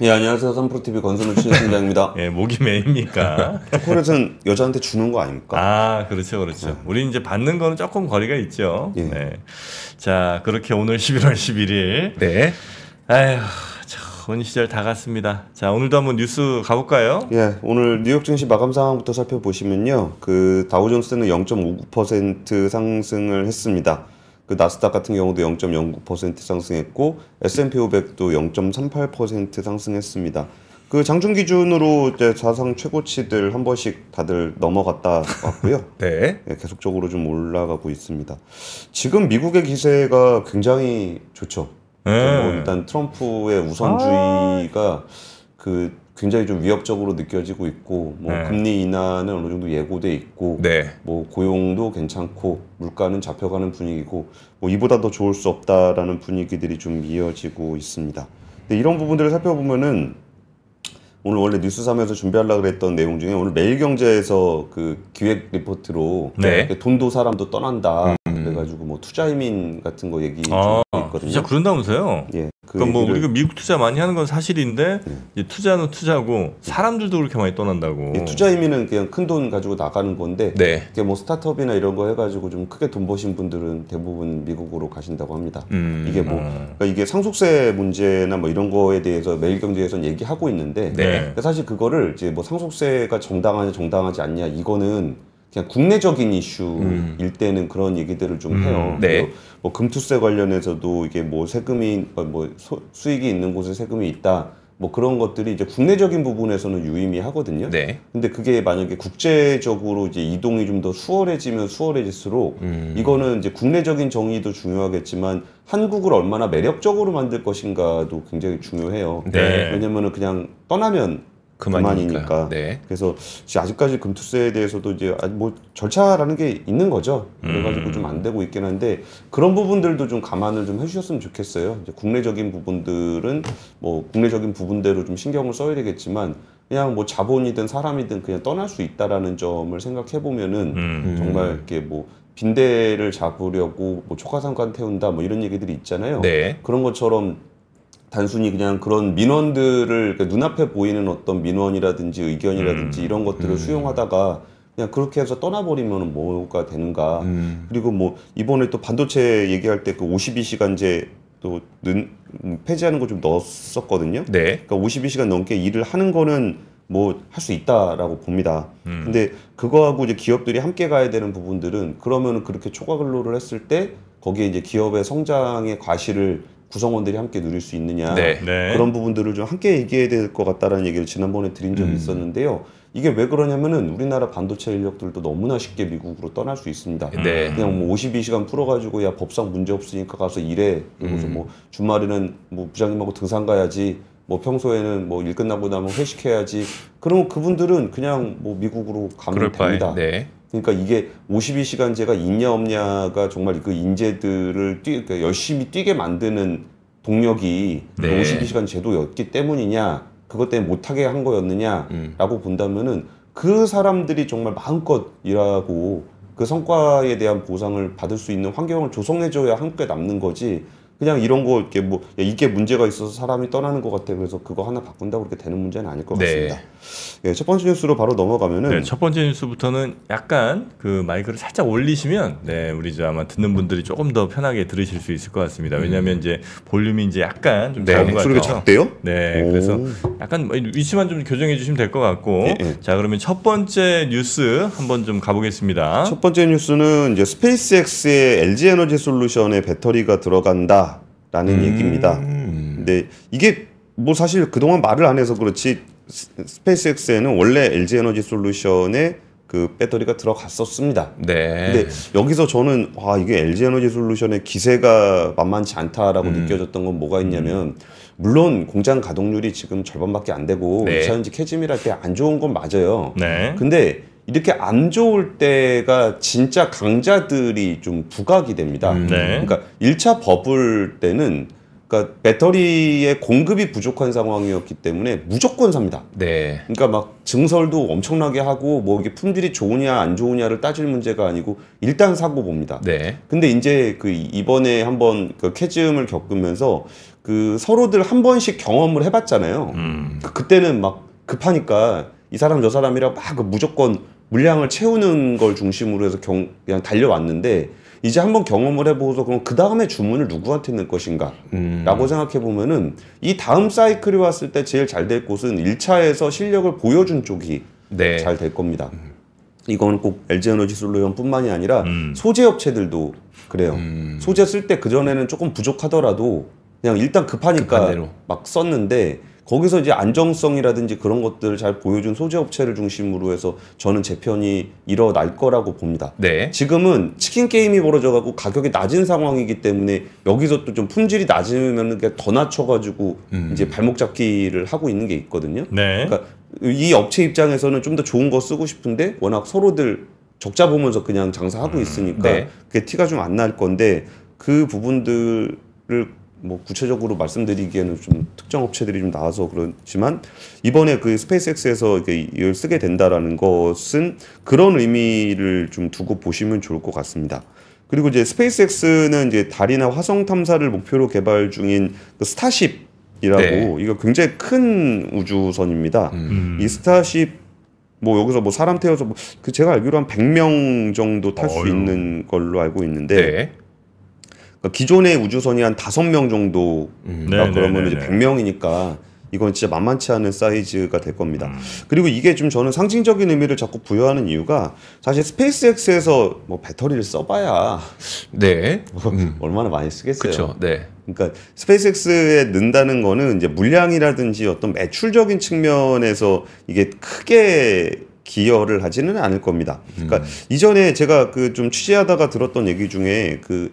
예, 안녕하세요. 삼프로TV 건설을 치는 팀장입니다. 예, 목이 메입니까? 초콜릿은 여자한테 주는 거 아닙니까? 아, 그렇죠, 그렇죠. 우리 이제 받는 거는 조금 거리가 있죠. 예. 네. 자, 그렇게 오늘 11월 11일. 네. 아휴, 좋은 시절 다 갔습니다. 자, 오늘도 한번 뉴스 가볼까요? 예, 오늘 뉴욕 증시 마감 상황부터 살펴보시면요. 그 다우존스는 0.59% 상승을 했습니다. 그 나스닥 같은 경우도 0.09% 상승했고 S&P 500도 0.38% 상승했습니다. 그 장중 기준으로 이제 사상 최고치들 한 번씩 다들 넘어갔다 왔고요. 네. 예, 계속적으로 좀 올라가고 있습니다. 지금 미국의 기세가 굉장히 좋죠. 네. 뭐 일단 트럼프의 우선주의가 그 굉장히 좀 위협적으로 느껴지고 있고 뭐 네. 금리 인하는 어느 정도 예고돼 있고 네. 뭐 고용도 괜찮고 물가는 잡혀가는 분위기고 뭐 이보다 더 좋을 수 없다라는 분위기들이 좀 이어지고 있습니다. 근데 이런 부분들을 살펴보면은 오늘 원래 뉴스 3에서 준비하려고 그랬던 내용 중에 오늘 매일경제에서 그 기획 리포트로 네. 돈도 사람도 떠난다 그 래가지고 뭐 투자 이민 같은 거 얘기 좀 아, 있거든요. 진짜 그런다면서요? 예, 그 그러니까 뭐 우리가 미국 투자 많이 하는 건 사실인데 네. 이제 투자는 투자고 사람들도 그렇게 많이 떠난다고. 예, 투자 이민은 그냥 큰 돈 가지고 나가는 건데 네. 이게 뭐 스타트업이나 이런 거 해가지고 좀 크게 돈 버신 분들은 대부분 미국으로 가신다고 합니다. 음. 이게 뭐 그러니까 이게 상속세 문제나 뭐 이런 거에 대해서 매일경제에서는 얘기하고 있는데 네. 그러니까 사실 그거를 이제 뭐 상속세가 정당하냐 정당하지 않냐 이거는 그냥 국내적인 이슈일 때는 그런 얘기들을 좀 해요. 음. 네. 그리고 뭐 금투세 관련해서도 이게 뭐 세금이 어, 뭐 소- 수익이 있는 곳에 세금이 있다. 뭐 그런 것들이 이제 국내적인 부분에서는 유의미하거든요. 네. 근데 그게 만약에 국제적으로 이제 이동이 좀 더 수월해지면 수월해질수록 음. 이거는 이제 국내적인 정의도 중요하겠지만 한국을 얼마나 매력적으로 만들 것인가도 굉장히 중요해요. 네. 왜냐면은 그냥 떠나면 그만이니까. 그만이니까. 네. 그래서 아직까지 금투세에 대해서도 이제 아직 뭐 절차라는 게 있는 거죠. 그래가지고 좀안 되고 있긴 한데 그런 부분들도 좀 감안을 좀 해주셨으면 좋겠어요. 이제 국내적인 부분들은 뭐 국내적인 부분대로 좀 신경을 써야 되겠지만 그냥 뭐 자본이든 사람이든 그냥 떠날 수 있다라는 점을 생각해 보면은 음. 정말 이렇게 뭐 빈대를 잡으려고 뭐 초가상관 태운다 뭐 이런 얘기들이 있잖아요. 네. 그런 것처럼 단순히 그냥 그런 민원들을 그러니까 눈앞에 보이는 어떤 민원이라든지 의견이라든지 이런 것들을 수용하다가 그냥 그렇게 해서 떠나버리면 뭐가 되는가. 음. 그리고 뭐 이번에 또 반도체 얘기할 때 그 52시간제 또 는, 음, 폐지하는 거 좀 넣었었거든요. 네. 그러니까 52시간 넘게 일을 하는 거는 뭐 할 수 있다라고 봅니다. 음. 근데 그거하고 이제 기업들이 함께 가야 되는 부분들은 그러면은 그렇게 초과 근로를 했을 때 거기에 이제 기업의 성장의 과실을 구성원들이 함께 누릴 수 있느냐 네. 네. 그런 부분들을 좀 함께 얘기해야 될 것 같다라는 얘기를 지난번에 드린 적이 있었는데요. 이게 왜 그러냐면은 우리나라 반도체 인력들도 너무나 쉽게 미국으로 떠날 수 있습니다. 네. 그냥 뭐 52시간 풀어가지고 야 법상 문제 없으니까 가서 일해. 그리고서 음. 뭐 주말에는 뭐 부장님하고 등산 가야지. 뭐 평소에는 뭐 일 끝나고 나면 회식해야지. 그러면 그분들은 그냥 뭐 미국으로 가면. 됩니다. 네. 그러니까 이게 52시간제가 있냐 없냐가 정말 그 인재들을 뛰, 그러니까 열심히 뛰게 만드는 동력이 그 네. 52시간 제도였기 때문이냐, 그것 때문에 못하게 한 거였느냐라고 음. 본다면은 그 사람들이 정말 마음껏 일하고 그 성과에 대한 보상을 받을 수 있는 환경을 조성해줘야 함께 남는 거지. 그냥 이런 거 이렇게 뭐 야, 이게 문제가 있어서 사람이 떠나는 것 같아. 그래서 그거 하나 바꾼다고 그렇게 되는 문제는 아닐 것 네. 같습니다. 예, 첫 번째 뉴스로 바로 넘어가면은 네, 첫 번째 뉴스부터는 약간 그 마이크를 살짝 올리시면 네, 우리 저 아마 듣는 분들이 조금 더 편하게 들으실 수 있을 것 같습니다. 왜냐하면 이제 볼륨이 이제 약간 좀 네, 작은 것 같아서. 작대요? 네, 오. 그래서 약간 뭐 위치만 좀 교정해 주시면 될 것 같고. 예, 예. 자, 그러면 첫 번째 뉴스 한번 좀 가보겠습니다. 첫 번째 뉴스는 이제 스페이스X의 LG 에너지 솔루션에 배터리가 들어간다라는 얘기입니다. 음. 근데 이게 뭐 사실 그동안 말을 안 해서 그렇지 스- 스페이스X에는 원래 LG 에너지 솔루션에 그 배터리가 들어갔었습니다. 네. 근데 여기서 저는 와 이게 LG 에너지 솔루션의 기세가 만만치 않다라고 느껴졌던 건 뭐가 있냐면 물론 공장 가동률이 지금 절반밖에 안 되고 네. 이차전지 캐즘이랄 때 안 좋은 건 맞아요. 네. 근데 이렇게 안 좋을 때가 진짜 강자들이 좀 부각이 됩니다. 음. 네. 그러니까 1차 버블 때는 그러니까 배터리의 공급이 부족한 상황이었기 때문에 무조건 삽니다. 네. 그러니까 막 증설도 엄청나게 하고 뭐 이게 품질이 좋으냐 안 좋으냐를 따질 문제가 아니고 일단 사고 봅니다. 네. 근데 이제 그 이번에 한번 그 캐즘을 겪으면서 그그 서로들 한 번씩 경험을 해봤잖아요. 음. 그- 그때는 막 급하니까 이 사람 저 사람이랑 막그 무조건 물량을 채우는 걸 중심으로 해서 경, 그냥 달려왔는데 이제 한번 경험을 해보고서 그럼 그 다음에 주문을 누구한테 낼 것인가 음. 라고 생각해 보면은 이 다음 사이클이 왔을 때 제일 잘 될 곳은 1차에서 실력을 보여준 쪽이 네. 잘될 겁니다. 이건 꼭 LG에너지 솔루션뿐만이 아니라 음. 소재 업체들도 그래요. 음. 소재 쓸 때 그 전에는 조금 부족하더라도 그냥 일단 급하니까 급한 대로. 막 썼는데 거기서 이제 안정성이라든지 그런 것들을 잘 보여준 소재 업체를 중심으로 해서 저는 제 편이 일어날 거라고 봅니다. 네. 지금은 치킨 게임이 벌어져가고 가격이 낮은 상황이기 때문에 여기서 또 좀 품질이 낮으면 더 낮춰가지고 음. 이제 발목 잡기를 하고 있는 게 있거든요. 네. 그러니까 이 업체 입장에서는 좀 더 좋은 거 쓰고 싶은데 워낙 서로들 적자 보면서 그냥 장사하고 있으니까 네. 그게 티가 좀 안 날 건데 그 부분들을 뭐 구체적으로 말씀드리기에는 좀 특정 업체들이 좀 나와서 그렇지만 이번에 그 스페이스X에서 이걸 쓰게 된다라는 것은 그런 의미를 좀 두고 보시면 좋을 것 같습니다. 그리고 이제 스페이스X는 이제 달이나 화성 탐사를 목표로 개발 중인 그 스타쉽이라고 네. 이거 굉장히 큰 우주선입니다. 음. 이 스타쉽 뭐 여기서 뭐 사람 태워서 뭐 그 제가 알기로 한 100명 정도 탈 수. 있는 걸로 알고 있는데 네. 그러니까 기존의 우주선이 한 다섯 명 정도가 음. 네, 그러면 네, 이제 네, 100명이니까 이건 진짜 만만치 않은 사이즈가 될 겁니다. 음. 그리고 이게 좀 저는 상징적인 의미를 자꾸 부여하는 이유가 사실 스페이스X에서 뭐 배터리를 써봐야 네. 음. 얼마나 많이 쓰겠어요. 그렇죠. 네. 그러니까 스페이스X에 넣는다는 거는 이제 물량이라든지 어떤 매출적인 측면에서 이게 크게 기여를 하지는 않을 겁니다. 그러니까 이전에 제가 그 좀 취재하다가 들었던 얘기 중에 그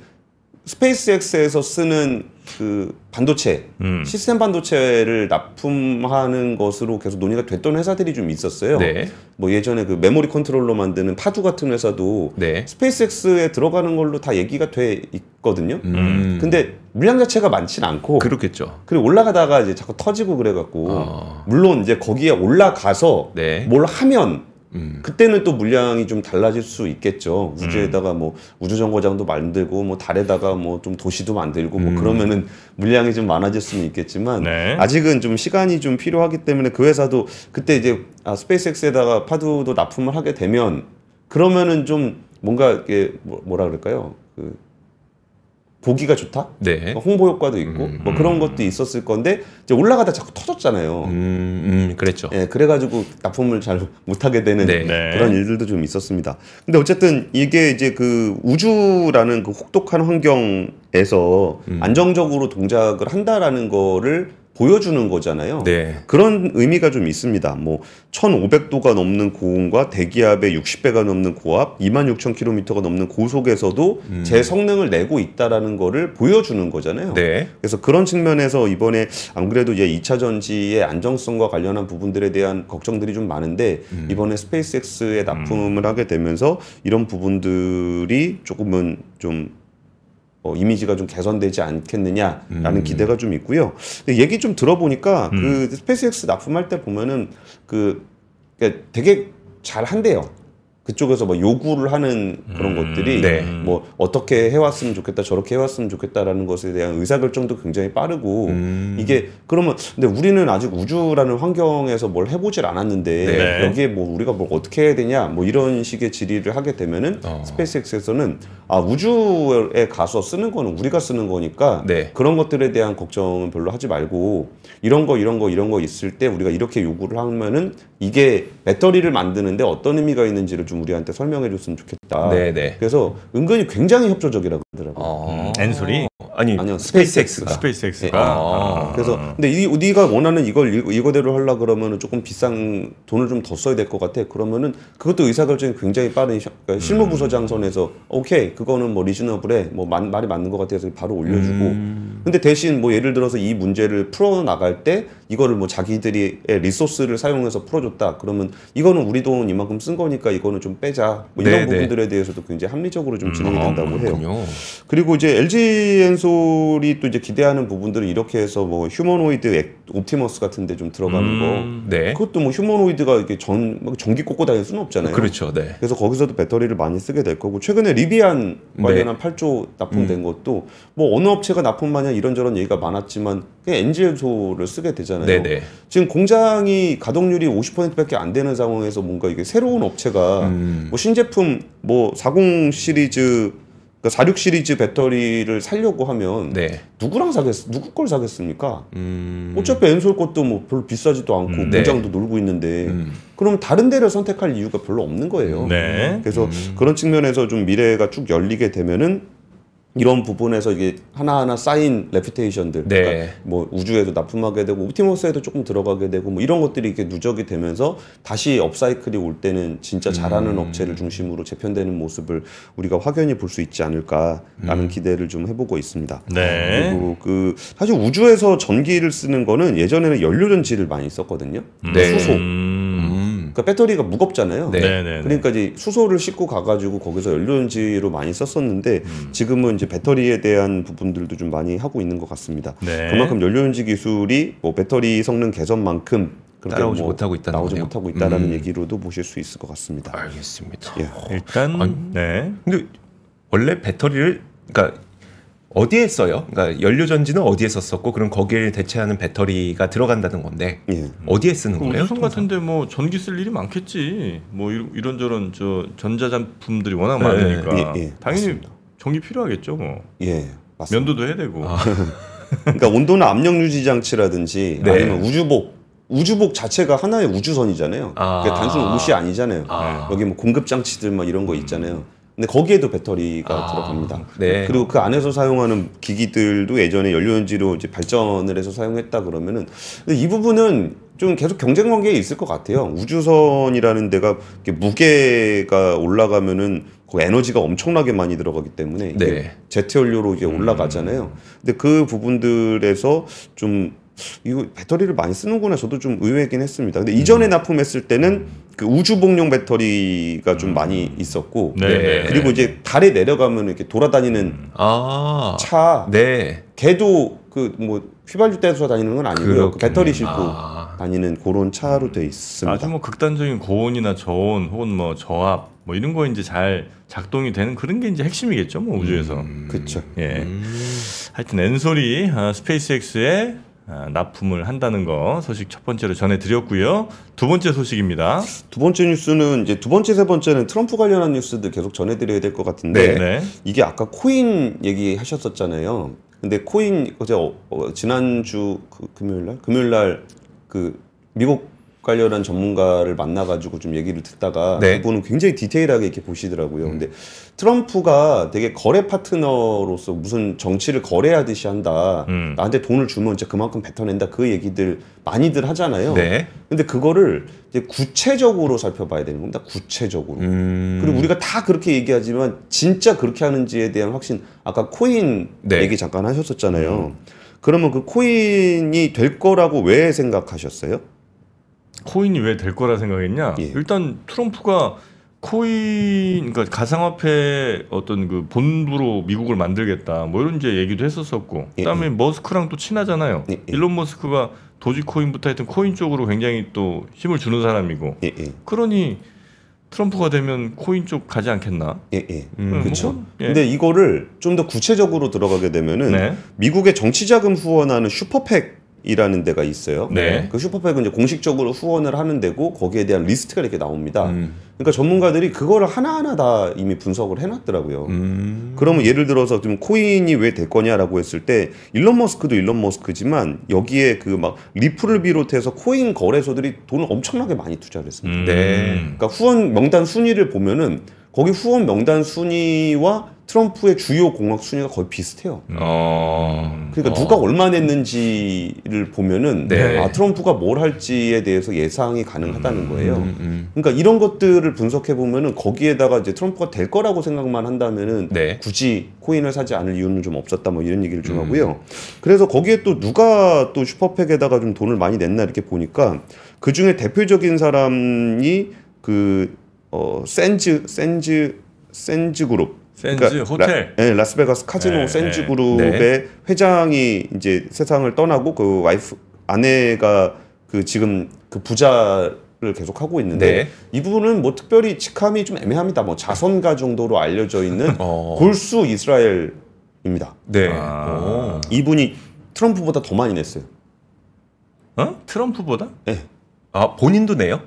스페이스X에서 쓰는 그 반도체 음. 시스템 반도체를 납품하는 것으로 계속 논의가 됐던 회사들이 좀 있었어요. 네. 뭐 예전에 그 메모리 컨트롤러 만드는 파두 같은 회사도 네. 스페이스X에 들어가는 걸로 다 얘기가 돼 있거든요. 음. 근데 물량 자체가 많진 않고 그렇겠죠. 그리고 올라가다가 이제 자꾸 터지고 그래갖고 어. 물론 이제 거기에 올라가서 네. 뭘 하면 음. 그때는 또 물량이 좀 달라질 수 있겠죠. 우주에다가 뭐 우주 정거장도 만들고 뭐 달에다가 뭐 좀 도시도 만들고 뭐 그러면은 물량이 좀 많아질 수는 있겠지만 네. 아직은 좀 시간이 좀 필요하기 때문에 그 회사도 그때 이제 아, 스페이스X에다가 파두도 납품을 하게 되면 그러면은 좀 뭔가 이게 뭐- 뭐라 그럴까요? 그 보기가 좋다. 네. 홍보 효과도 있고 음. 뭐 그런 것도 있었을 건데 이제 올라가다 자꾸 터졌잖아요. 음, 음, 그랬죠. 예, 그래가지고 납품을 잘 못하게 되는 네. 네. 그런 일들도 좀 있었습니다. 근데 어쨌든 이게 이제 그 우주라는 그 혹독한 환경에서 음. 안정적으로 동작을 한다라는 거를 보여주는 거잖아요. 네. 그런 의미가 좀 있습니다. 뭐 1,500도가 넘는 고온과 대기압의 60배가 넘는 고압, 26,000km가 넘는 고속에서도 제 성능을 내고 있다라는 거를 보여주는 거잖아요. 음. 네. 그래서 그런 측면에서 이번에 안 그래도 이제 2차 전지의 안정성과 관련한 부분들에 대한 걱정들이 좀 많은데 음. 이번에 스페이스X에 납품을 하게 되면서 이런 부분들이 조금은 좀 어, 이미지가 좀 개선되지 않겠느냐라는 음. 기대가 좀 있고요. 근데 얘기 좀 들어보니까 음. 그 스페이스X 납품할 때 보면은 그 그러니까 되게 잘 한대요. 그쪽에서 뭐 요구를 하는 그런 음, 것들이 네. 뭐 어떻게 해왔으면 좋겠다 저렇게 해왔으면 좋겠다라는 것에 대한 의사결정도 굉장히 빠르고 음. 이게 그러면 근데 우리는 아직 우주라는 환경에서 뭘 해보질 않았는데 네. 여기에 뭐 우리가 뭘 어떻게 해야 되냐 뭐 이런 식의 질의를 하게 되면은 어. 스페이스X에서는 아 우주에 가서 쓰는 거는 우리가 쓰는 거니까 네. 그런 것들에 대한 걱정은 별로 하지 말고 이런 거 이런 거 이런 거 있을 때 우리가 이렇게 요구를 하면은 이게 배터리를 만드는데 어떤 의미가 있는지를 좀 우리한테 설명해 줬으면 좋겠다. 네, 네. 그래서 은근히 굉장히 협조적이라고 하더라고요. 어. 음, 엔솔이? 아니, 아니요, 스페이스X가. 스페이스X가 아. 그래서 근데 이, 네가 원하는 이걸 이- 이거대로 하려 그러면은 조금 비싼 돈을 좀 더 써야 될 것 같아. 그러면은 그것도 의사결정이 굉장히 빠른 시- 그러니까 실무부서장 선에서 오케이 그거는 뭐 reasonable해 뭐 만- 말이 맞는 것 같아서 바로 올려주고. 음. 근데 대신 뭐 예를 들어서 이 문제를 풀어 나갈 때 이거를 뭐 자기들이 resource를 사용해서 풀어줬다. 그러면 이거는 우리 돈 이만큼 쓴 거니까 이거는 좀 빼자. 뭐 이런 네, 네. 부분들에 대해서도 굉장히 합리적으로 좀 진행이 아, 된다고 해요. 그렇군요. 그리고 이제 LG 엔솔이 또 이제 기대하는 부분들은 이렇게 해서 뭐 휴머노이드 액- 옵티머스 같은데 좀 들어가는 음. 네. 거. 그것도 뭐 휴머노이드가 이게 전막 전기 꽂고 다닐 수는 없잖아요. 그렇죠. 네. 그래서 거기서도 배터리를 많이 쓰게 될 거고 최근에 리비안 관련한 8조 납품된 음. 것도 뭐 어느 업체가 납품하냐 이런저런 얘기가 많았지만 그냥 엔젤소를 쓰게 되잖아요. 네네. 지금 공장이 가동률이 50%밖에 안 되는 상황에서 뭔가 이게 새로운 업체가 음. 뭐 신제품 뭐40 시리즈 그러니까 46 시리즈 배터리를 살려고 하면 네. 누구랑 사겠 누구 걸 사겠습니까? 음. 어차피 엔솔 것도 뭐 별로 비싸지도 않고 음, 네. 공장도 놀고 있는데 음. 그럼 다른 데를 선택할 이유가 별로 없는 거예요. 네. 그래서 그런 측면에서 좀 미래가 쭉 열리게 되면은 이런 부분에서 이게 하나하나 쌓인 레피테이션들, 네. 그러니까 뭐 우주에도 납품하게 되고 옵티머스에도 조금 들어가게 되고 뭐 이런 것들이 이렇게 누적이 되면서 다시 업사이클이 올 때는 진짜 잘하는 음. 업체를 중심으로 재편되는 모습을 우리가 확연히 볼 수 있지 않을까라는 기대를 좀 해보고 있습니다. 네. 그리고 그 사실 우주에서 전기를 쓰는 거는 예전에는 연료전지를 많이 썼거든요. 네. 수소. 그러니까 배터리가 무겁잖아요. 네. 네. 네. 그러니까 이제 수소를 싣고 가가지고 거기서 연료전지로 많이 썼었는데 음. 지금은 이제 배터리에 대한 부분들도 좀 많이 하고 있는 것 같습니다. 네. 그만큼 연료전지 기술이 뭐 배터리 성능 개선만큼 그렇게 따라오지 뭐 못하고 있다는 나오지 거네요. 못하고 있다라는 음. 얘기로도 보실 수 있을 것 같습니다. 알겠습니다. 예. 일단 아니. 네. 근데 원래 배터리를 그러니까 어디에 써요? 그러니까 연료 전지는 어디에 썼었고 그럼 거기에 대체하는 배터리가 들어간다는 건데 예. 어디에 쓰는 그 거예요? 우주선 같은데 뭐 전기 쓸 일이 많겠지. 뭐 이런- 이런저런 저 전자제품들이 워낙 네. 많으니까 예, 예, 당연히 맞습니다. 전기 필요하겠죠. 뭐 예. 맞습니다. 면도도 해야 되고. 아. 그러니까 온도나 압력 유지 장치라든지 네. 아니면 우주복 우주복 자체가 하나의 우주선이잖아요. 아. 그게 단순 옷이 아니잖아요. 아. 여기 뭐 공급 장치들 막 이런 거 있잖아요. 근데 거기에도 배터리가 아. 들어갑니다. 네. 그리고 그 안에서 사용하는 기기들도 예전에 연료연지로 이제 발전을 해서 사용했다 그러면은 근데 이 부분은 좀 계속 경쟁 관계에 있을 것 같아요. 우주선이라는 데가 무게가 올라가면은 그 에너지가 엄청나게 많이 들어가기 때문에 네. 제트 연료로 이게 올라가잖아요. 근데 그 부분들에서 좀 이거 배터리를 많이 쓰는구나 저도 좀 의외긴 했습니다. 근데 이전에 납품했을 때는 그 우주복용 배터리가 좀 많이 있었고 네. 네. 그리고 이제 달에 내려가면 이렇게 돌아다니는 아. 차 네. 걔도 그 뭐 휘발유 때서 다니는 건 아니고요. 그. 배터리 싣고 아. 다니는 그런 차로 돼 있습니다. 아주 뭐 극단적인 고온이나 저온 혹은 뭐 저압 뭐 이런 거 이제 잘 작동이 되는 그런 게 이제 핵심이겠죠. 뭐 우주에서. 그렇죠. 예. 음. 하여튼 엔솔이 아, 스페이스X에 아, 납품을 한다는 거 소식 첫 번째로 전해드렸고요. 두 번째 소식입니다. 두 번째 뉴스는 이제 두 번째 세 번째는 트럼프 관련한 뉴스들 계속 전해드려야 될 것 같은데 네. 이게 아까 코인 얘기하셨었잖아요. 근데 코인 어제 어, 어, 지난주 그 금요일 날 금요일 날 그 미국 관련한 전문가를 만나가지고 좀 얘기를 듣다가 네. 그분은 굉장히 디테일하게 이렇게 보시더라고요. 근데 트럼프가 되게 거래 파트너로서 무슨 정치를 거래하듯이 한다. 음. 나한테 돈을 주면 진짜 그만큼 뱉어낸다. 그 얘기들 많이들 하잖아요. 네. 근데 그거를 이제 구체적으로 살펴봐야 되는 겁니다. 구체적으로. 음. 그리고 우리가 다 그렇게 얘기하지만 진짜 그렇게 하는지에 대한 확신 아까 코인 네. 얘기 잠깐 하셨었잖아요. 그러면 그 코인이 될 거라고 왜 생각하셨어요? 코인이 왜 될 거라 생각했냐? 예. 일단 트럼프가 코인 그러니까 가상화폐 어떤 그 본부로 미국을 만들겠다 뭐 이런 이제 얘기도 했었었고 예, 그다음에 머스크랑 또 친하잖아요. 예, 예. 일론 머스크가 도지코인부터 하여튼 코인 쪽으로 굉장히 또 힘을 주는 사람이고 예, 예, 그러니 트럼프가 되면 코인 쪽 가지 않겠나? 예, 예. 음, 그렇죠. 뭐, 예. 근데 이거를 좀 더 구체적으로 들어가게 되면은 네. 미국의 정치자금 후원하는 슈퍼팩 이라는 데가 있어요. 네. 그 슈퍼팩은 이제 공식적으로 후원을 하는 데고 거기에 대한 리스트가 이렇게 나옵니다. 음. 그러니까 전문가들이 그거를 하나하나 다 이미 분석을 해놨더라고요. 음. 그러면 예를 들어서 좀 코인이 왜 될 거냐라고 했을 때 일론 머스크도 일론 머스크지만 여기에 그 막 리플을 비롯해서 코인 거래소들이 돈을 엄청나게 많이 투자를 했습니다. 음. 네. 그러니까 후원 명단 순위를 보면은 거기 후원 명단 순위와 트럼프의 주요 공약 순위가 거의 비슷해요. 어. 그러니까 어. 누가 얼마 냈는지를 보면은 네. 아 트럼프가 뭘 할지에 대해서 예상이 가능하다는 거예요. 음, 음. 그러니까 이런 것들을 분석해 보면은 거기에다가 이제 트럼프가 될 거라고 생각만 한다면은 네. 굳이 코인을 사지 않을 이유는 좀 없었다 뭐 이런 얘기를 음. 좀 하고요. 그래서 거기에 또 누가 또 슈퍼팩에다가 좀 돈을 많이 냈나 이렇게 보니까 그 중에 대표적인 사람이 그 어, 샌즈 샌즈 샌즈 그룹 샌즈 호텔. 라, 네, 라스베가스 카지노 네, 샌즈 네. 그룹의 회장이 이제 세상을 떠나고 그 와이프 아내가 그 지금 그 부자를 계속 하고 있는데 네. 이분은 뭐 특별히 직함이 좀 애매합니다. 뭐 자선가 정도로 알려져 있는 어. 골수 이스라엘입니다. 네. 아. 오. 이분이 트럼프보다 더 많이 냈어요. 어? 트럼프보다? 네. 아 본인도 내요?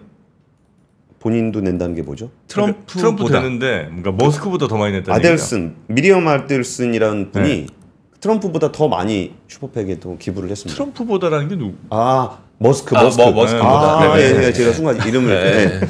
본인도 낸다는 게 뭐죠? 그러니까 트럼프보다 트럼프 되는데 뭔가 머스크보다 더 많이 냈다는 아델슨, 미리엄 아델슨이라는 분이 트럼프보다 더 많이 슈퍼팩에 또 기부를 했습니다. 트럼프보다라는 게 누구? 아 머스크 아, 머스크 뭐, 머스크보다. 아, 네, 예, 네, 예, 제가 순간 이름을 네.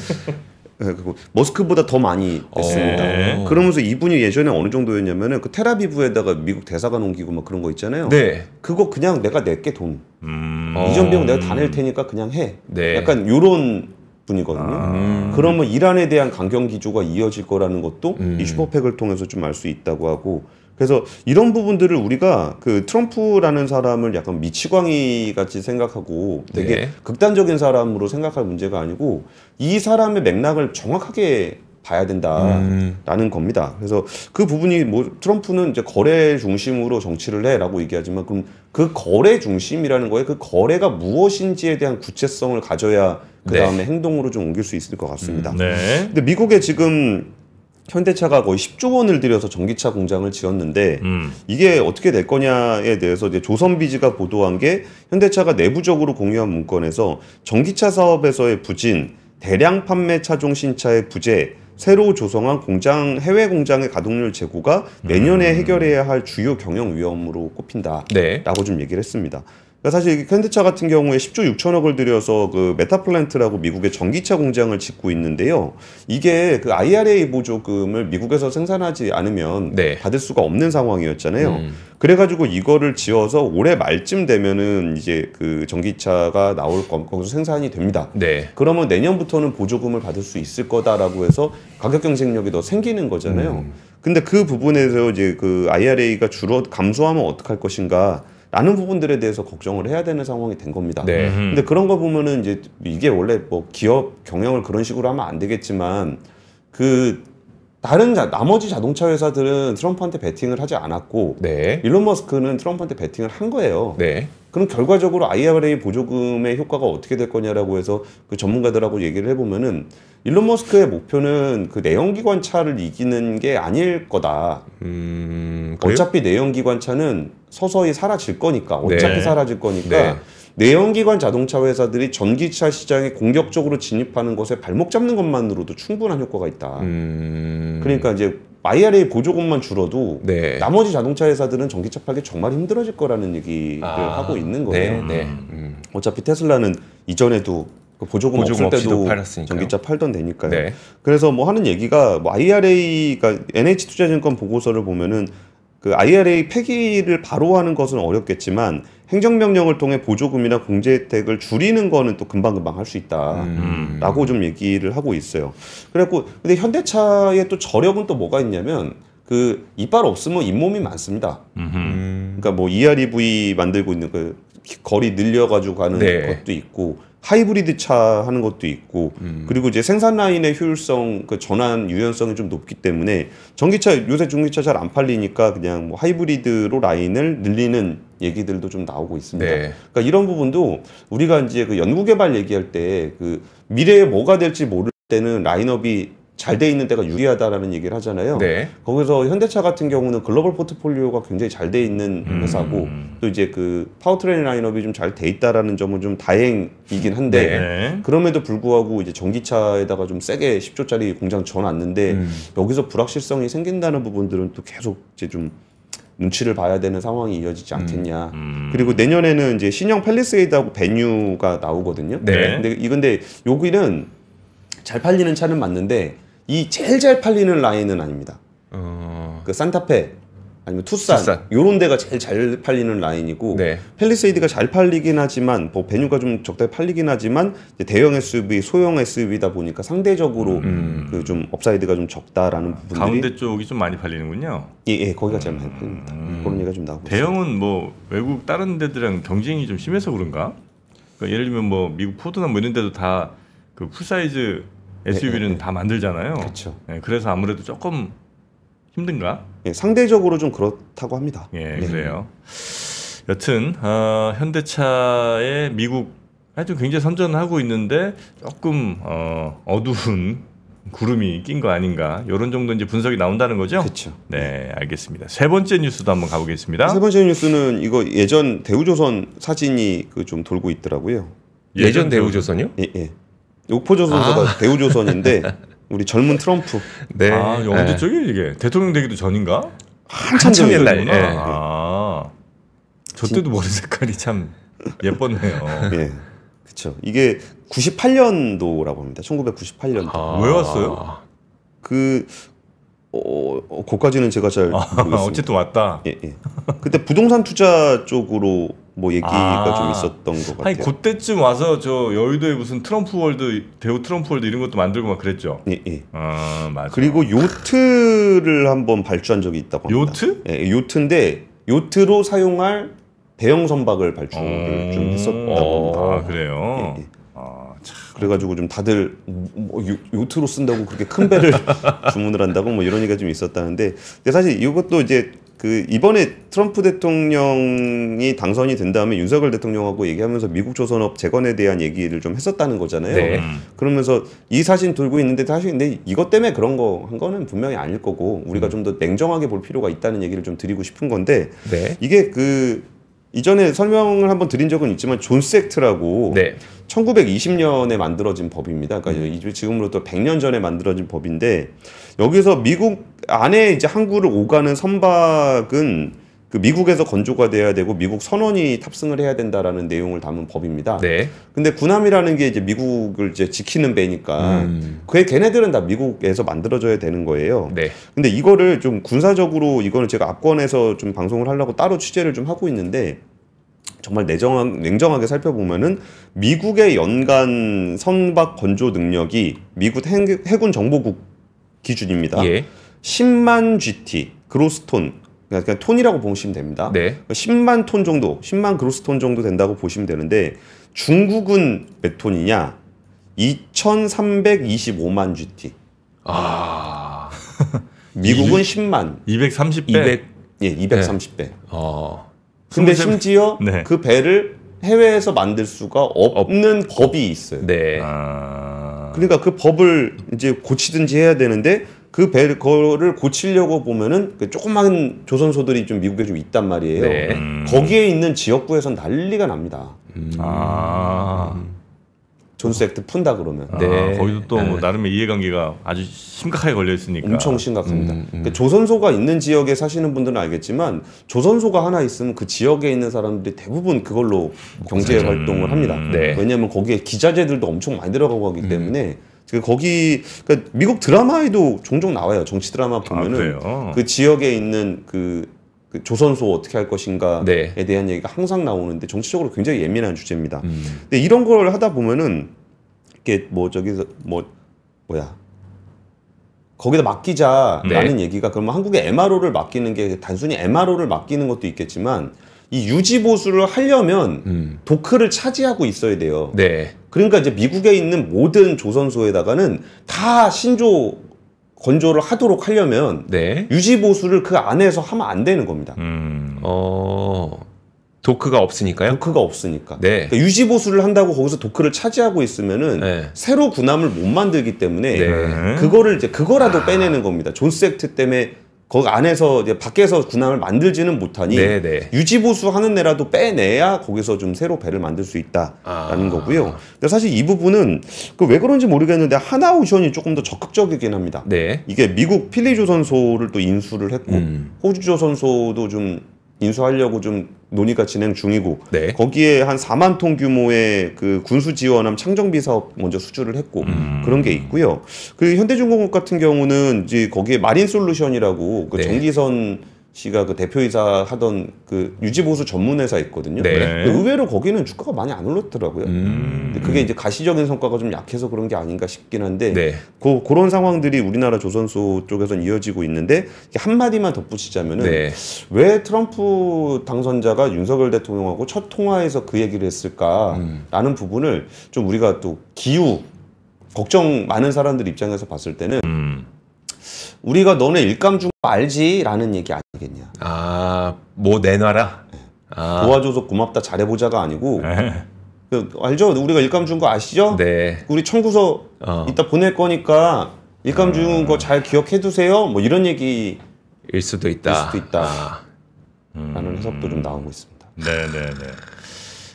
네, 그리고 머스크보다 더 많이 했습니다. 네. 그러면서 이분이 예전에 어느 정도였냐면은 그 테라비브에다가 미국 대사관 옮기고 막 그런 거 있잖아요. 네. 그거 그냥 내가 낼게 돈. 음. 어. 이전 비용 내가 다 낼 테니까 그냥 해. 네. 약간 요런 분이거든요. 아. 그러면 이란에 대한 강경 기조가 이어질 거라는 것도 음. 이 슈퍼팩을 통해서 좀 알 수 있다고 하고 그래서 이런 부분들을 우리가 그 트럼프라는 사람을 약간 미치광이 같이 생각하고 되게 네. 극단적인 사람으로 생각할 문제가 아니고 이 사람의 맥락을 정확하게 봐야 된다라는 음. 겁니다. 그래서 그 부분이 뭐 트럼프는 이제 거래 중심으로 정치를 해라고 얘기하지만 그럼 그 거래 중심이라는 거에 그 거래가 무엇인지에 대한 구체성을 가져야 그 네. 다음에 행동으로 좀 옮길 수 있을 것 같습니다. 네. 근데 미국에 지금 현대차가 거의 10조 원을 들여서 전기차 공장을 지었는데 음. 이게 어떻게 될 거냐에 대해서 이제 조선비즈가 보도한 게 현대차가 내부적으로 공유한 문건에서 전기차 사업에서의 부진, 대량 판매 차종 신차의 부재, 새로 조성한 공장 해외 공장의 가동률 제고가 내년에 해결해야 할 주요 경영 위험으로 꼽힌다. 네. 라고 좀 얘기를 했습니다. 그러니까 사실 현대차 같은 경우에 10조 6천억을 들여서 그 메타플랜트라고 미국의 전기차 공장을 짓고 있는데요. 이게 그 IRA 보조금을 미국에서 생산하지 않으면 네. 받을 수가 없는 상황이었잖아요. 음. 그래가지고 이거를 지어서 올해 말쯤 되면은 이제 그 전기차가 나올 거 거기서 생산이 됩니다. 네. 그러면 내년부터는 보조금을 받을 수 있을 거다라고 해서 가격 경쟁력이 더 생기는 거잖아요. 음. 근데 그 부분에서 이제 그 IRA가 줄어 감소하면 어떡할 것인가 라는 부분들에 대해서 걱정을 해야 되는 상황이 된 겁니다. 네. 음. 근데 그런 거 보면은 이제 이게 원래 뭐 기업 경영을 그런 식으로 하면 안 되겠지만 그 다른 자, 나머지 자동차 회사들은 트럼프한테 베팅을 하지 않았고 네. 일론 머스크는 트럼프한테 베팅을 한 거예요. 네. 그럼 결과적으로 IRA 보조금의 효과가 어떻게 될 거냐라고 해서 그 전문가들하고 얘기를 해보면은 일론 머스크의 목표는 그 내연기관 차를 이기는 게 아닐 거다. 음. 어차피 내연기관 차는 서서히 사라질 거니까 어차피 네. 사라질 거니까 네. 내연기관 자동차 회사들이 전기차 시장에 공격적으로 진입하는 것에 발목 잡는 것만으로도 충분한 효과가 있다. 음. 그러니까 이제 IRA 보조금만 줄어도 네. 나머지 자동차 회사들은 전기차 팔기 정말 힘들어질 거라는 얘기를 아, 하고 있는 거예요. 네. 네. 음. 음. 어차피 테슬라는 이전에도 그 보조금, 보조금 없을 때도 팔았으니까요. 전기차 팔던 데니까요. 네. 그래서 뭐 하는 얘기가 뭐 IRA가 NH투자증권 보고서를 보면은 그 IRA 폐기를 바로 하는 것은 어렵겠지만 행정명령을 통해 보조금이나 공제 혜택을 줄이는 거는 또 금방금방 할 수 있다. 음. 라고 좀 얘기를 하고 있어요. 그래갖고 근데 현대차의 또 저력은 또 뭐가 있냐면 그 이빨 없으면 잇몸이 많습니다. 음. 그러니까 뭐 EREV 만들고 있는 그 거리 늘려가지고 가는 네. 것도 있고 하이브리드 차 하는 것도 있고 음. 그리고 이제 생산 라인의 효율성 그 전환 유연성이 좀 높기 때문에 전기차 요새 전기차 잘 안 팔리니까 그냥 뭐 하이브리드로 라인을 늘리는 얘기들도 좀 나오고 있습니다. 네. 그러니까 이런 부분도 우리가 이제 그 연구 개발 얘기할 때 그 미래에 뭐가 될지 모를 때는 라인업이 잘 돼 있는 데가 유리하다라는 얘기를 하잖아요. 네. 거기서 현대차 같은 경우는 글로벌 포트폴리오가 굉장히 잘 돼 있는 음. 회사고 또 이제 그 powertrain 라인업이 좀 잘 돼 있다라는 점은 좀 다행이긴 한데 네. 그럼에도 불구하고 이제 전기차에다가 좀 세게 10조짜리 공장 져놨는데 음. 여기서 불확실성이 생긴다는 부분들은 또 계속 이제 좀 눈치를 봐야 되는 상황이 이어지지 않겠냐. 음. 그리고 내년에는 이제 신형 팰리세이드하고 베뉴가 나오거든요. 네. 근데 이 근데 여기는 잘 팔리는 차는 맞는데 이 제일 잘 팔리는 라인은 아닙니다. 어. 그 산타페 아니면 투싼, 투싼. 요런 데가 제일 잘 팔리는 라인이고 네. 팰리세이드가 잘 팔리긴 하지만 뭐 베뉴가 좀 적당히 팔리긴 하지만 대형 SUV, 소형 SUV다 보니까 상대적으로 음. 그 좀 upside가 좀 적다라는 부분들이 가운데 쪽이 좀 많이 팔리는군요. 예, 예 거기가 제일 많이 팔립니다. 음. 그런 얘기가 좀 나오고 있어요. 대형은 뭐 외국 다른 데들이랑 경쟁이 좀 심해서 그런가? 그러니까 예를 들면 뭐 미국 포드나 뭐 이런 데도 다 그 full-size SUV는 네, 네. 다 만들잖아요. 그렇죠. 네, 그래서 아무래도 조금 힘든가? 예, 상대적으로 좀 그렇다고 합니다. 예, 네. 그래요. 여튼 어, 현대차의 미국 하여튼 굉장히 선전하고 있는데 조금 어, 어두운 구름이 낀 거 아닌가 이런 정도 이제 분석이 나온다는 거죠. 그렇죠. 네, 알겠습니다. 세 번째 뉴스도 한번 가보겠습니다. 세 번째 뉴스는 이거 예전 대우조선 사진이 그 좀 돌고 있더라고요. 예전 대우조선이요? 예, 예. 옥포조선소가 대우조선인데 우리 젊은 트럼프 네. 아, 이거 언제 네. 이게 대통령 되기도 전인가? 한참 한참 옛날. 예. 아, 저 때도 머리 색깔이 참 예뻤네요. 예. 그렇죠. 이게 98년도라고 합니다. 1998년도. 아. 왜 왔어요? 그 어, 어, 거까지는 제가 잘 모르겠습니다. 아, 어쨌든 왔다. 예, 예. 그때 부동산 투자 쪽으로 뭐 얘기가 아. 좀 있었던 것 같아요. 아니 그때쯤 와서 저 여의도에 무슨 트럼프 월드 대우 트럼프 월드 이런 것도 만들고 막 그랬죠. 예, 예. 아 맞아. 그리고 요트를 한번 발주한 적이 있다고 합니다. 요트? 예, 요트인데 요트로 사용할 대형 선박을 발주를 어. 좀 했었다고 합니다. 아 그래요. 예, 예. 아 참. 그래가지고 좀 다들 뭐 요, 요트로 쓴다고 그렇게 큰 배를 주문을 한다고 뭐 이런 얘기가 좀 있었다는데 근데 사실 이것도 이제 그 이번에 트럼프 대통령이 당선이 된 다음에 윤석열 대통령하고 얘기하면서 미국 조선업 재건에 대한 얘기를 좀 했었다는 거잖아요. 네. 음. 그러면서 이 사진 돌고 있는데 사실 근데 이것 때문에 그런 거 한 거는 분명히 아닐 거고 우리가 좀더 냉정하게 볼 필요가 있다는 얘기를 좀 드리고 싶은 건데 네. 이게 그 이전에 설명을 한번 드린 적은 있지만 존스 액트라고 네. 1920년에 만들어진 법입니다. 그러니까 이 지금으로부터 100년 전에 만들어진 법인데 여기서 미국 안에 이제 항구를 오가는 선박은 그 미국에서 건조가 돼야 되고 미국 선원이 탑승을 해야 된다라는 내용을 담은 법입니다. 네. 근데 군함이라는 게 이제 미국을 이제 지키는 배니까 음. 그게 걔네들은 다 미국에서 만들어져야 되는 거예요. 네. 근데 이거를 좀 군사적으로 이거는 제가 압권에서 좀 방송을 하려고 따로 취재를 좀 하고 있는데 정말 내정한, 냉정하게 살펴보면은 미국의 연간 선박 건조 능력이 미국 해- 해군 정보국 기준입니다. 예. 10만 GT 그로스톤 그러니까 그냥 톤이라고 보시면 됩니다. 네. 10만 톤 정도, 10만 그로스톤 정도 된다고 보시면 되는데 중국은 몇 톤이냐? 2,325만 GT. 아. 미국은 10만. 230배. 200. 예, 230배. 어. 근데 23 심지어 네. 그 배를 해외에서 만들 수가 없는 법이 있어요. 네. 아. 그러니까 그 법을 이제 고치든지 해야 되는데 그 배를 고치려고 보면은 그 조그만 조선소들이 좀 미국에 좀 있단 말이에요. 네. 음. 거기에 있는 지역구에선 난리가 납니다. 아. 존스 액트 푼다 그러면 아, 네. 거기도 또뭐 네. 나름의 이해관계가 아주 심각하게 걸려 있으니까. 엄청 심각합니다. 음, 음. 그러니까 조선소가 있는 지역에 사시는 분들은 알겠지만 조선소가 하나 있으면 그 지역에 있는 사람들이 대부분 그걸로 경제 활동을 합니다. 네. 왜냐하면 거기에 기자재들도 엄청 많이 들어가고 하기 때문에 그 거기 그러니까 미국 드라마에도 종종 나와요. 정치 드라마 아, 보면은 그래요. 그 지역에 있는 그, 그 조선소 어떻게 할 것인가에 네. 대한 얘기가 항상 나오는데 정치적으로 굉장히 예민한 주제입니다. 음. 근데 이런 걸 하다 보면은 이게 뭐 저기서 뭐 뭐야 거기다 맡기자라는 네. 얘기가 그러면 한국에 MRO를 맡기는 게 단순히 MRO를 맡기는 것도 있겠지만 이 유지 보수를 하려면 음. 도크를 차지하고 있어야 돼요. 네. 그러니까 이제 미국에 있는 모든 조선소에다가는 다 신조 건조를 하도록 하려면 네. 유지 보수를 그 안에서 하면 안 되는 겁니다. 음. 어. 도크가 없으니까요? 도크가 없으니까. 네. 그러니까 유지 보수를 한다고 거기서 도크를 차지하고 있으면은 네. 새로 군함을 못 만들기 때문에 네. 그거를 이제 그거라도 빼내는 겁니다. 존스 액트 때문에 거기 안에서 이제 밖에서 군함을 만들지는 못하니 네, 네. 유지 보수 하는 애라도 빼내야 거기서 좀 새로 배를 만들 수 있다라는 아. 거고요. 근데 사실 이 부분은 그 왜 그런지 모르겠는데 하나오션이 조금 더 적극적이긴 합니다. 네. 이게 미국 필리 조선소를 또 인수를 했고 음. 호주 조선소도 좀 인수하려고 좀 논의가 진행 중이고 네. 거기에 한 4만 톤 규모의 그 군수 지원함 창정비 사업 먼저 수주를 했고 음. 그런 게 있고요. 그 현대중공업 같은 경우는 이제 거기에 마린 솔루션이라고 그 네. 정기선 씨가 그 대표이사 하던 그 유지보수 전문 회사 있거든요. 네. 근데 의외로 거기는 주가가 많이 안 올랐더라고요. 음. 근데 그게 이제 가시적인 성과가 좀 약해서 그런 게 아닌가 싶긴 한데 네. 그, 그런 상황들이 우리나라 조선소 쪽에선 이어지고 있는데 이게 한마디만 덧붙이자면은 네. 왜 트럼프 당선자가 윤석열 대통령하고 첫 통화에서 그 얘기를 했을까라는 부분을 좀 우리가 또 기후 걱정 많은 사람들 입장에서 봤을 때는 음. 우리가 너네 일감 준 거 알지 라는 얘기 아니겠냐. 아 뭐 내놔라. 아 도와줘서 고맙다 잘해보자가 아니고 네. 그, 알죠? 우리가 일감 준 거 아시죠? 네. 우리 청구서 어. 이따 보낼 거니까 일감 준 거 잘 기억해 두세요. 뭐 이런 얘기 일 수도 있다. 일 수도 있다. 아, 라는 해석도 좀 나오고 있습니다. 네네네.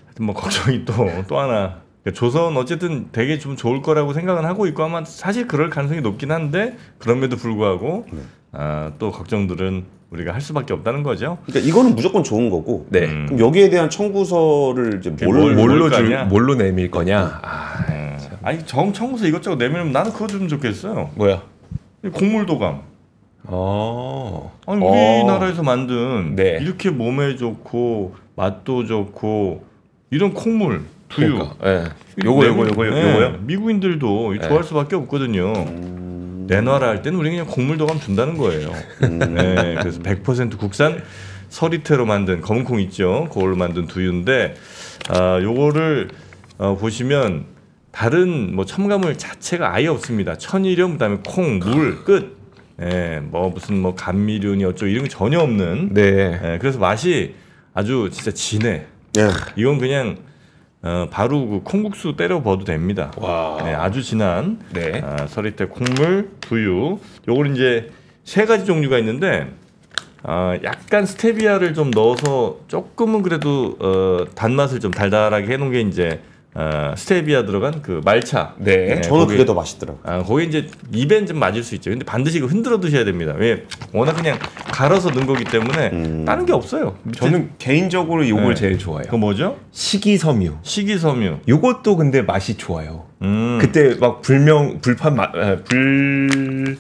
하여튼 뭐 걱정이 또 또 하나. 그러니까 조선 어쨌든 되게 좀 좋을 거라고 생각은 하고 있고 아마 사실 그럴 가능성이 높긴 한데 그럼에도 불구하고 네. 아, 또 걱정들은 우리가 할 수밖에 없다는 거죠. 그러니까 이거는 무조건 좋은 거고. 네. 음. 그럼 여기에 대한 청구서를 이제 뭘, 뭘- 뭘로 뭘줄 거냐? 뭘로 내밀 거냐? 아 예. 아니 정 청구서 이것저것 내밀면 나는 그거 좀 좋겠어요. 뭐야? 곡물도감. 어. 아니 어. 우리나라에서 만든 네. 이렇게 몸에 좋고 맛도 좋고 이런 콩물 두유. 그러니까. 예. 요거 요거 요거 네, 요거요. 미국인들도 네. 좋아할 수밖에 없거든요. 음, 내놔라 할 때는 우리 그냥 곡물도감 준다는 거예요. 음. 네, 그래서 100% 국산 서리태로 만든 검은콩 있죠. 그걸로 만든 두유인데 아, 요거를 어, 보시면 다른 뭐 첨가물 자체가 아예 없습니다. 천일염 그다음에 콩, 물 끝. 예, 뭐 무슨 뭐 감미료니 어쩌고 이런 게 전혀 없는. 네. 예, 그래서 맛이 아주 진짜 진해. 예. 이건 그냥 어, 바로 그 콩국수 때려 버도 됩니다. 와. 네, 아주 진한 네. 아, 서리태 콩물 두유. 요걸 이제 세 가지 종류가 있는데 아, 약간 스테비아를 좀 넣어서 조금은 그래도 어, 단맛을 좀 달달하게 해놓은 게 이제 어, 스테비아 들어간 그 말차. 네. 저는 거기- 그게 더 맛있더라고요. 아, 거기 이제 입엔 좀 맞을 수 있죠. 근데 반드시 이거 흔들어 드셔야 됩니다. 왜? 워낙 그냥 갈아서 넣은 거기 때문에 음. 다른 게 없어요. 저는 개인적으로 요걸 네. 제일 좋아해요. 그 뭐죠? 식이섬유. 식이섬유. 요것도 근데 맛이 좋아요. 음. 그때 막 불명 불판 마, 에, 불만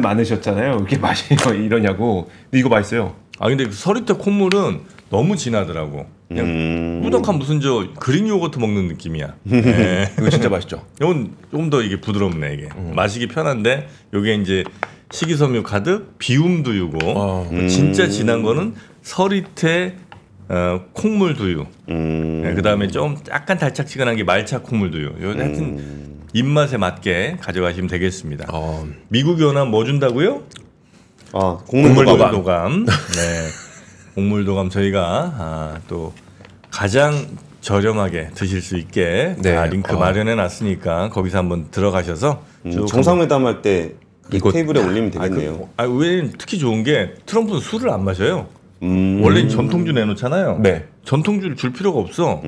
많으셨잖아요. 이렇게 맛이 이러냐고. 근데 이거 맛있어요. 아 근데 그 서리태 콩물은 너무 진하더라고. 그냥 음. 꾸덕한 무슨 저 그릭 요거트 먹는 느낌이야. 네. 이거 진짜 맛있죠. 이건 조금 더 이게 부드럽네 이게 마시기 편한데 요게 이제 식이섬유 가득 비움 두유고 어. 그 진짜 진한 거는 서리태 어, 콩물 두유. 음. 네, 그다음에 좀 약간 달짝지근한 게 말차 콩물 두유. 요 하여튼 입맛에 맞게 가져가시면 되겠습니다. 어. 미국이 원하면 뭐 준다고요? 아, 곡물도감. 곡물 도감. 네. 곡물 도감 저희가 아, 또 가장 저렴하게 드실 수 있게 네. 아, 링크 어. 마련해 놨으니까 거기서 한번 들어가셔서 음, 쭉 정상회담 할때 이거- 테이블에 올리면 한번- 되겠네요. 아, 그, 아, 왜 특히 좋은 게 트럼프는 술을 안 마셔요. 음. 원래는 전통주 내놓잖아요. 네. 전통주를 줄 필요가 없어.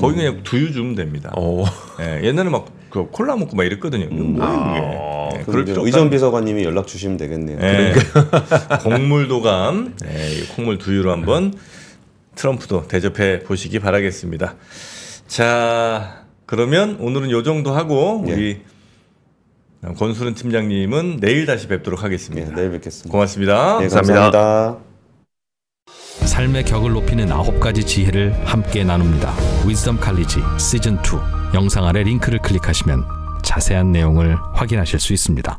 거기 그냥 두유 주면 됩니다. 어. 예, 옛날에 막 그 콜라 먹고 막 이랬거든요. 이거 뭐예요 그게? 예, 그럼 그럴 필요 의전. 비서관님이 연락 주시면 되겠네요. 예. 곡물 도감, 예, 이 콩물 두유로 한번 트럼프도 대접해 보시기 바라겠습니다. 자, 그러면 오늘은 요 정도 하고 우리 권수른 팀장님은 내일 다시 뵙도록 예, 하겠습니다. 내일 뵙겠습니다. 고맙습니다. 네, 감사합니다. 감사합니다. 삶의 격을 높이는 아홉 가지 지혜를 함께 나눕니다. 위즈덤 칼리지 시즌 2 영상 아래 링크를 클릭하시면 자세한 내용을 확인하실 수 있습니다.